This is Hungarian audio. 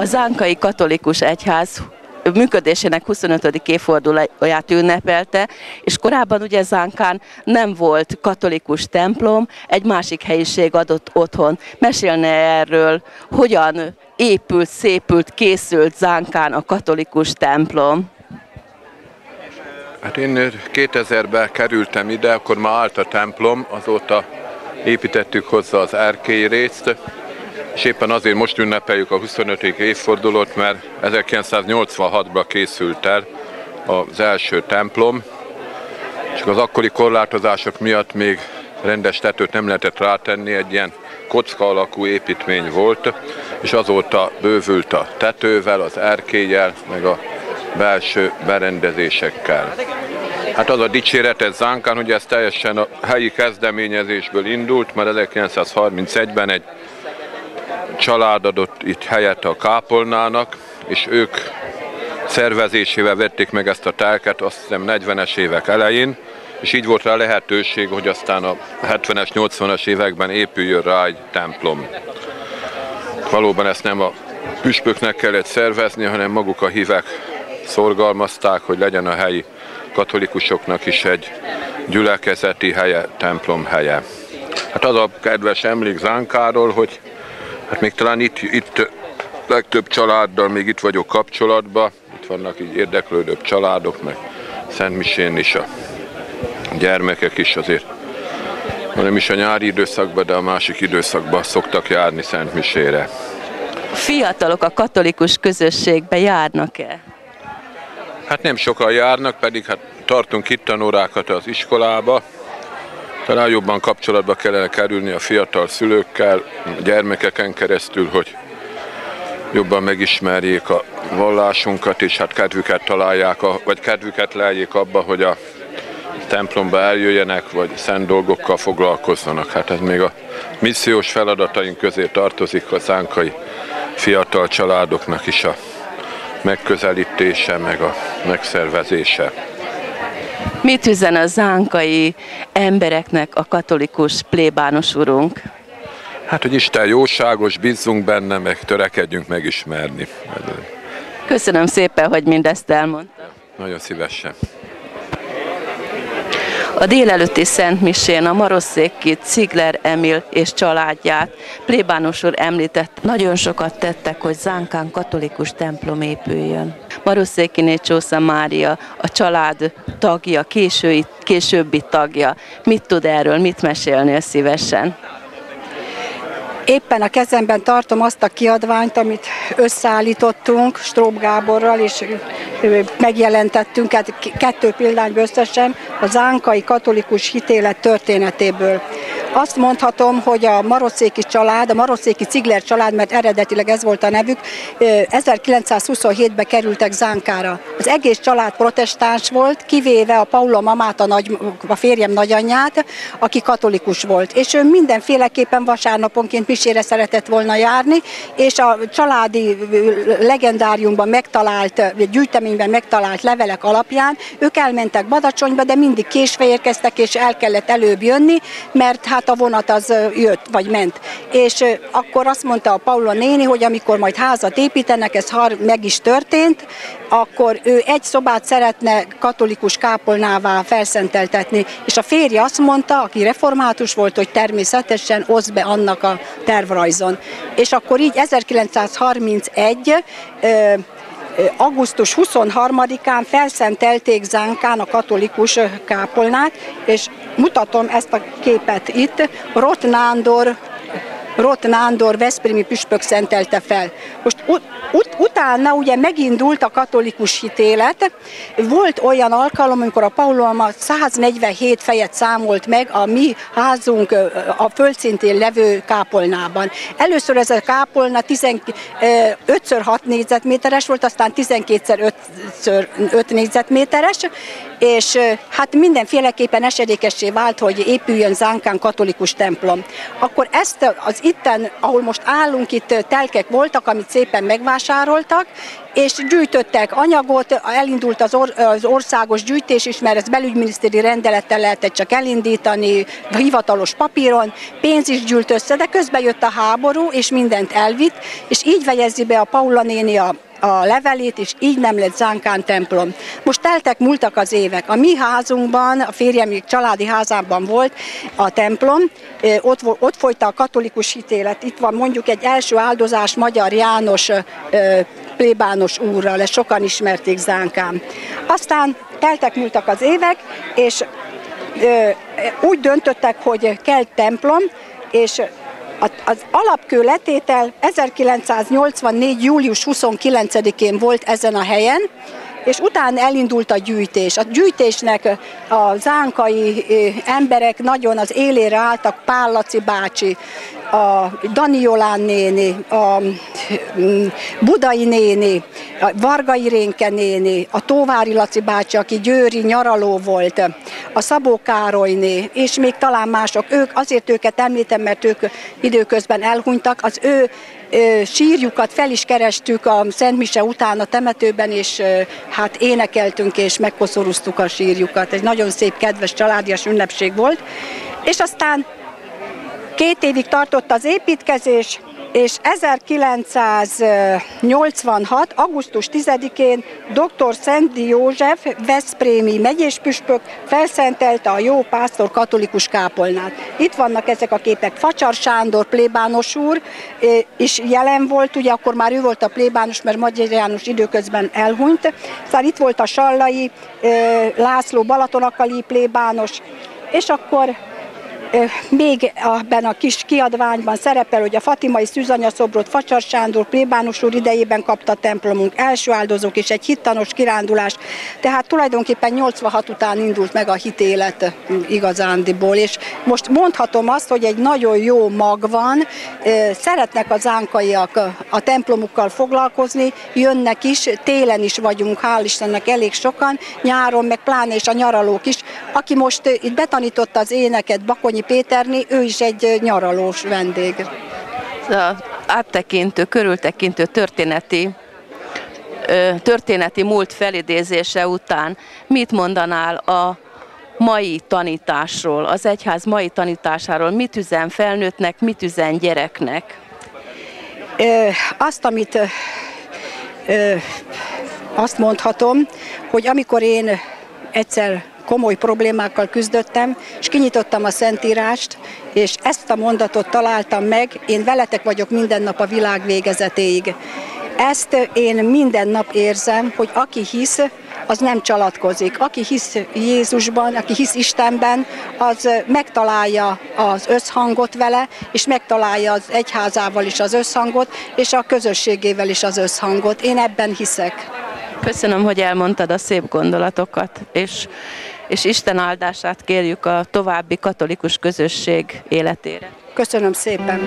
A Zánkai Katolikus Egyház működésének 25. évfordulóját ünnepelte, és korábban ugye Zánkán nem volt katolikus templom, egy másik helyiség adott otthon. Mesélne erről, hogyan épült, szépült, készült Zánkán a katolikus templom? Hát én 2000-ben kerültem ide, akkor már állt a templom, azóta építettük hozzá az erkély részt, és éppen azért most ünnepeljük a 25. évfordulót, mert 1986-ban készült el az első templom, és az akkori korlátozások miatt még rendes tetőt nem lehetett rátenni, egy ilyen kocka alakú építmény volt, és azóta bővült a tetővel, az erkélyel, meg a belső berendezésekkel. Hát az a dicséretes Zánkán, hogy ez teljesen a helyi kezdeményezésből indult, mert 1931-ben egy család adott itt helyet a kápolnának, és ők szervezésével vették meg ezt a telket, azt hiszem 40-es évek elején, és így volt rá lehetőség, hogy aztán a 70-es, 80-as években épüljön rá egy templom. Valóban ezt nem a püspöknek kellett szervezni, hanem maguk a hívek szorgalmazták, hogy legyen a helyi katolikusoknak is egy gyülekezeti helye, templom helye. Hát az a kedves emlék Zánkáról, hogy Hát még talán itt, itt legtöbb családdal még itt vagyok kapcsolatban, itt vannak így érdeklődőbb családok, meg Szentmisén is a gyermekek is azért nem is a nyári időszakban, de a másik időszakban szoktak járni Szentmisére. Fiatalok a katolikus közösségbe járnak-e? Hát nem sokan járnak, pedig hát tartunk itt tanórákat az iskolába, talán jobban kapcsolatba kellene kerülni a fiatal szülőkkel, gyermekeken keresztül, hogy jobban megismerjék a vallásunkat, és hát kedvüket találják, vagy kedvüket lejjék abba, hogy a templomba eljöjjenek, vagy szent dolgokkal foglalkozzanak. Hát ez még a missziós feladataink közé tartozik a zánkai fiatal családoknak is a megközelítése, meg a megszervezése. Mit üzen a zánkai embereknek a katolikus plébános urunk? Hát, hogy Isten jóságos, bízzunk benne, meg törekedjünk megismerni. Köszönöm szépen, hogy mindezt elmondta. Nagyon szívesen. A délelőtti Szent Misén a Marosszéki Cigler Emil és családját plébános úr említett. Nagyon sokat tettek, hogy Zánkán katolikus templom épüljön. Marosszéki Csósza Mária a család tagja, késői, későbbi tagja. Mit tud erről, mit mesélnél szívesen? Éppen a kezemben tartom azt a kiadványt, amit összeállítottunk Strób Gáborral, és megjelentettünk, hát kettő példány összesen a zánkai katolikus hitélet történetéből. Azt mondhatom, hogy a Marocéki család, a Marocéki Cigler család, mert eredetileg ez volt a nevük, 1927-ben kerültek Zánkára. Az egész család protestáns volt, kivéve a Paula mamát, a, nagy, a férjem nagyanyját, aki katolikus volt. És ő mindenféleképpen vasárnaponként misére szeretett volna járni, és a családi legendáriumban megtalált, gyűjteményben megtalált levelek alapján ők elmentek Badacsonyba, de mindig késve érkeztek, és el kellett előbb jönni, mert hát a vonat az jött, vagy ment. És akkor azt mondta a Paula néni, hogy amikor majd házat építenek, ez meg is történt, akkor ő egy szobát szeretne katolikus kápolnává felszenteltetni, és a férje azt mondta, aki református volt, hogy természetesen osz be annak a tervrajzon. És akkor így 1931 augusztus 23-án felszentelték Zánkán a katolikus kápolnát, és mutatom ezt a képet itt. Rott Nándor Rott Nándor Veszprémi püspök szentelte fel. Most ut- ut- utána ugye megindult a katolikus hitélet. Volt olyan alkalom, amikor a Pauloma 147 fejet számolt meg a mi házunk a földszintén levő kápolnában. Először ez a kápolna 5x6 négyzetméteres volt, aztán 12x5 négyzetméteres, és hát mindenféleképpen esedékessé vált, hogy épüljön Zánkán katolikus templom. Akkor ezt az itten, ahol most állunk, itt telkek voltak, amit szépen megvásároltak, és gyűjtöttek anyagot, elindult az, or, az országos gyűjtés is, mert ezt belügyminisztéri rendelettel lehetett csak elindítani, hivatalos papíron, pénz is gyűlt össze, de közben jött a háború, és mindent elvitt, és így vegyezi be a Paula néni a a levelét, és így nem lett Zánkán templom. Most teltek, múltak az évek. A mi házunkban, a férjem családi házában volt a templom, ott, ott folyta a katolikus hitélet. Itt van mondjuk egy első áldozás Magyar János plébános úrral, ezt sokan ismerték Zánkán. Aztán teltek, múltak az évek, és úgy döntöttek, hogy kell templom, és az alapkő letétel 1984. július 29-én volt ezen a helyen, és utána elindult a gyűjtés. A gyűjtésnek a zánkai emberek nagyon az élére álltak, Pál Laci bácsi, a Daniolán néni, a mm, Budai néni, a Vargai Rénke néni, a Tóvári Laci bácsi, aki győri nyaraló volt, a Szabó Károlyné, és még talán mások. Ők, azért őket említem, mert ők időközben elhunytak, az ő sírjukat fel is kerestük a Szent Mise után a temetőben, és hát énekeltünk és megkoszorúztuk a sírjukat. Egy nagyon szép, kedves családias ünnepség volt. És aztán két évig tartott az építkezés, és 1986. augusztus 10-én dr. Szendi József, Veszprémi megyéspüspök felszentelte a jó pásztor katolikus kápolnát. Itt vannak ezek a képek. Facsar Sándor plébános úr is jelen volt, ugye akkor már ő volt a plébános, mert Magyar János időközben elhunyt. Szóval itt volt a Sallai László Balatonakali plébános, és akkor még ebben a kis kiadványban szerepel, hogy a Fatimai szűzanyaszobrot Facsar Sándor plébános úr idejében kapta templomunk, első áldozók és egy hittanos kirándulás. Tehát tulajdonképpen 86 után indult meg a hitélet igazándiból, és most mondhatom azt, hogy egy nagyon jó mag van, szeretnek az ánkaiak a templomukkal foglalkozni, jönnek is, télen is vagyunk, hál' Istennek elég sokan, nyáron meg pláne és a nyaralók is. Aki most itt betanította az éneket, Bakonyi Bakonyi Péterné, ő is egy nyaralós vendég. A áttekintő, körültekintő történeti történeti múlt felidézése után mit mondanál a mai tanításról, az egyház mai tanításáról, mit üzen felnőttnek, mit üzen gyereknek? Azt, amit azt mondhatom, hogy amikor én egyszer komoly problémákkal küzdöttem, és kinyitottam a Szentírást, és ezt a mondatot találtam meg, én veletek vagyok minden nap a világ végezetéig. Ezt én minden nap érzem, hogy aki hisz, az nem csalatkozik. Aki hisz Jézusban, aki hisz Istenben, az megtalálja az összhangot vele, és megtalálja az egyházával is az összhangot, és a közösségével is az összhangot. Én ebben hiszek. Köszönöm, hogy elmondtad a szép gondolatokat, és és Isten áldását kérjük a további katolikus közösség életére. Köszönöm szépen!